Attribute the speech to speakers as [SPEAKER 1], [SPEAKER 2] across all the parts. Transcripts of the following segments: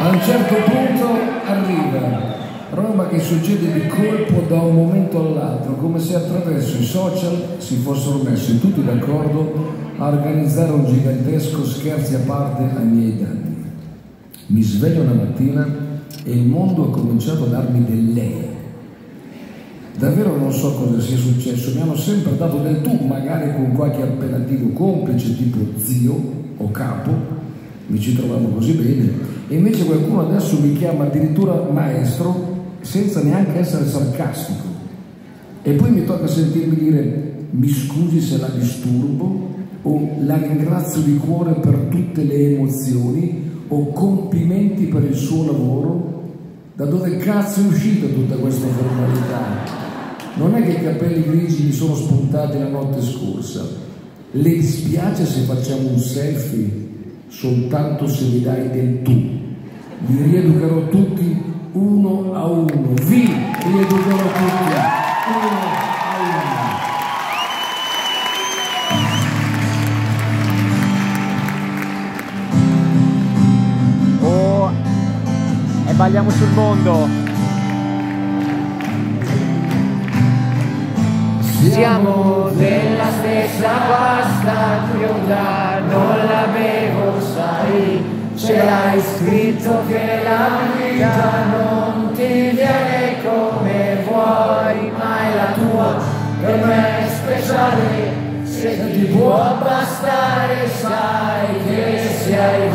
[SPEAKER 1] A un certo punto arriva roba che succede di colpo da un momento all'altro, come se attraverso i social si fossero messi tutti d'accordo a organizzare un gigantesco scherzi a parte ai miei danni. Mi sveglio una mattina e il mondo ha cominciato a darmi del lei. Davvero non so cosa sia successo, mi hanno sempre dato del tu, magari con qualche appellativo complice tipo zio o capo, mi ci trovavo così bene, e invece qualcuno adesso mi chiama addirittura maestro senza neanche essere sarcastico. E poi mi tocca sentirmi dire mi scusi se la disturbo o la ringrazio di cuore per tutte le emozioni o complimenti per il suo lavoro. Da dove cazzo è uscita tutta questa formalità? Non è che i capelli grigi mi sono spuntati la notte scorsa. Le dispiace se facciamo un selfie soltanto se mi dai del tu. Li rieducherò tutti uno a uno. Vi rieducherò tutti uno a uno.
[SPEAKER 2] Oh, e balliamo sul mondo.
[SPEAKER 3] Siamo della stessa pasta bionda, non la bevo, sai, ce l'hai scritto che la vita non ti viene come vuoi, ma è la tua, per me è speciale, se ti può bastare sai che se hai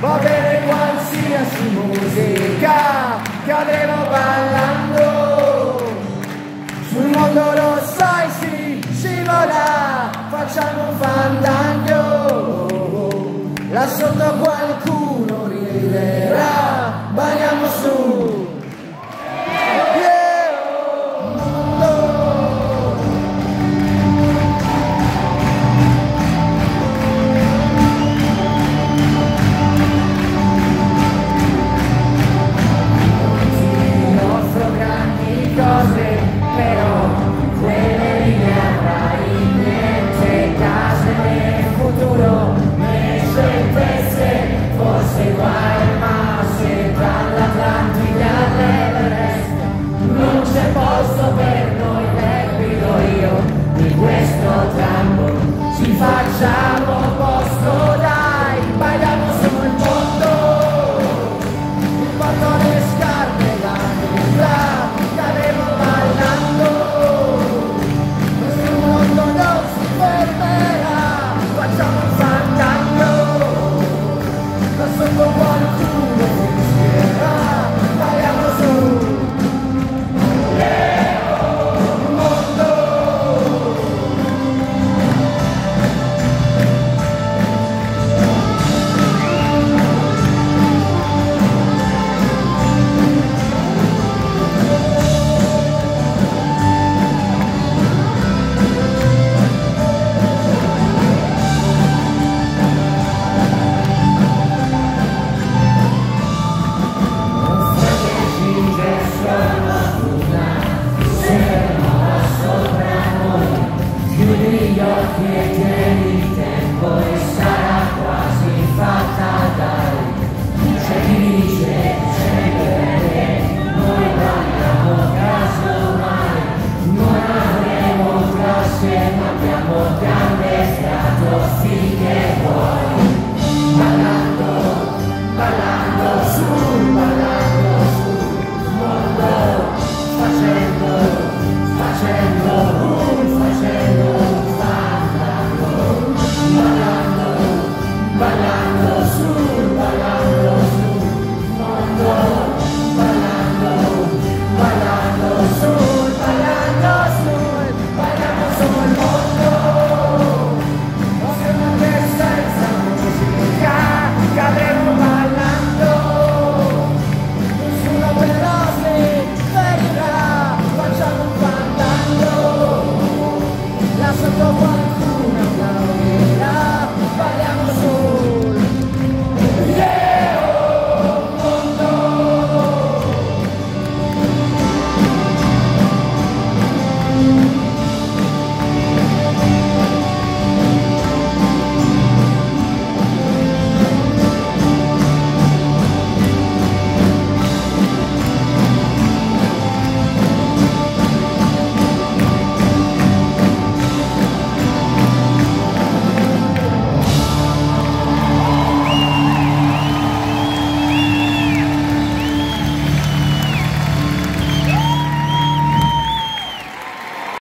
[SPEAKER 3] Va bene qualsiasi musica che andremo ballando. Sul mondo lo sai si scivola, facciamo un fantasma. time